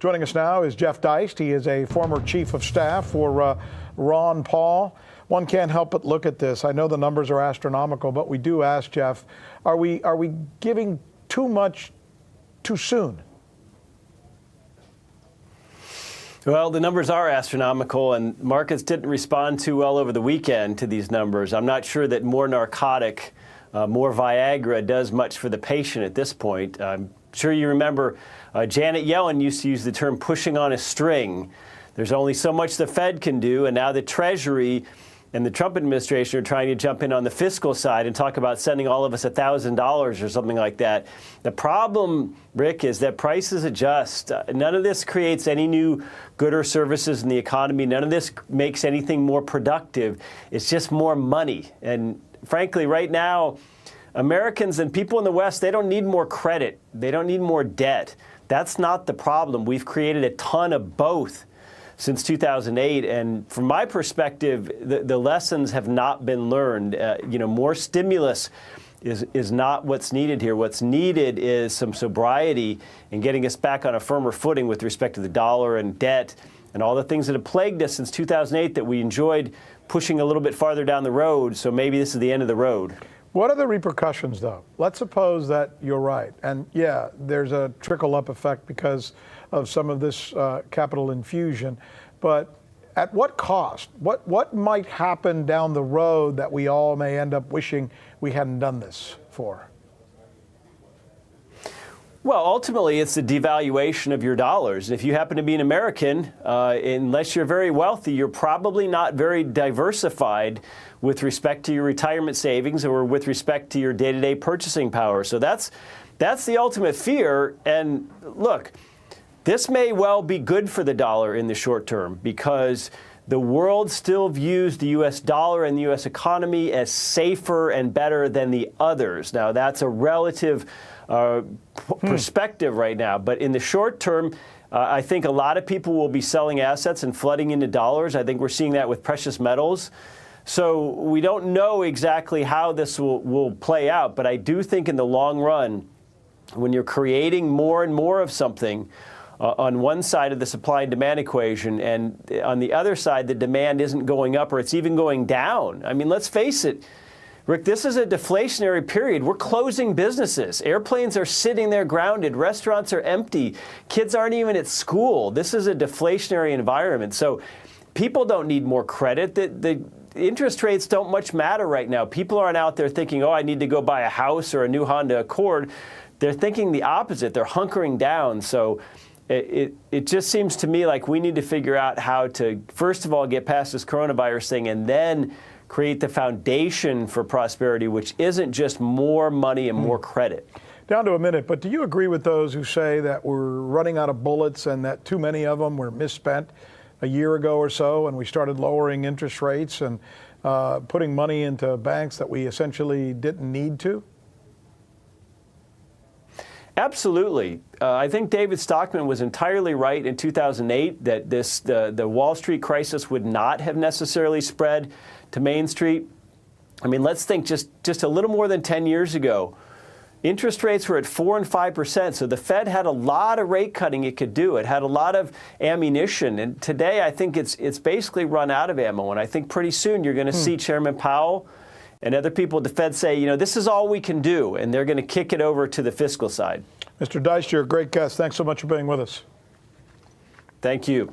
Joining us now is Jeff Deist. He is a former chief of staff for uh, Ron Paul. One can't help but look at this. I know the numbers are astronomical, but we do ask Jeff, are we are we giving too much too soon? Well, the numbers are astronomical, and markets didn't respond too well over the weekend to these numbers. I'm not sure that more narcotic, uh, more Viagra does much for the patient at this point. I'm sure you remember uh, Janet Yellen used to use the term pushing on a string. There's only so much the Fed can do, and now the Treasury and the Trump administration are trying to jump in on the fiscal side and talk about sending all of us $1,000 or something like that. The problem, Rick, is that prices adjust. Uh, none of this creates any new good or services in the economy. None of this makes anything more productive. It's just more money. And frankly, right now, Americans and people in the West, they don't need more credit. They don't need more debt. That's not the problem. We've created a ton of both since 2008. And from my perspective, the, the lessons have not been learned. Uh, you know, more stimulus is, is not what's needed here. What's needed is some sobriety and getting us back on a firmer footing with respect to the dollar and debt and all the things that have plagued us since 2008 that we enjoyed pushing a little bit farther down the road. So maybe this is the end of the road. What are the repercussions, though? Let's suppose that you're right. And yeah, there's a trickle up effect because of some of this uh, capital infusion. But at what cost? What, what might happen down the road that we all may end up wishing we hadn't done this for? Well, ultimately, it's the devaluation of your dollars. If you happen to be an American, uh, unless you're very wealthy, you're probably not very diversified with respect to your retirement savings or with respect to your day-to-day purchasing power. So that's that's the ultimate fear. And look, this may well be good for the dollar in the short term because the world still views the US dollar and the US economy as safer and better than the others. Now, that's a relative uh, hmm. perspective right now, but in the short term, uh, I think a lot of people will be selling assets and flooding into dollars. I think we're seeing that with precious metals. So we don't know exactly how this will, will play out, but I do think in the long run, when you're creating more and more of something, uh, on one side of the supply and demand equation, and on the other side, the demand isn't going up or it's even going down. I mean, let's face it. Rick, this is a deflationary period. We're closing businesses. Airplanes are sitting there grounded. Restaurants are empty. Kids aren't even at school. This is a deflationary environment. So people don't need more credit. The, the interest rates don't much matter right now. People aren't out there thinking, oh, I need to go buy a house or a new Honda Accord. They're thinking the opposite. They're hunkering down. So it, it, just seems to me like we need to figure out how to, first of all, get past this coronavirus thing and then create the foundation for prosperity, which isn't just more money and more credit. Down to a minute, but do you agree with those who say that we're running out of bullets and that too many of them were misspent a year ago or so and we started lowering interest rates and uh, putting money into banks that we essentially didn't need to? Absolutely. Uh, I think David Stockman was entirely right in 2008 that this the, the Wall Street crisis would not have necessarily spread to Main Street. I mean, let's think just, just a little more than 10 years ago. Interest rates were at 4 and 5%, so the Fed had a lot of rate cutting it could do. It had a lot of ammunition. And today, I think it's, it's basically run out of ammo. And I think pretty soon you're going to hmm. see Chairman Powell and other people at the Fed say, you know, this is all we can do, and they're going to kick it over to the fiscal side. Mr. Deist, you're a great guest. Thanks so much for being with us. Thank you.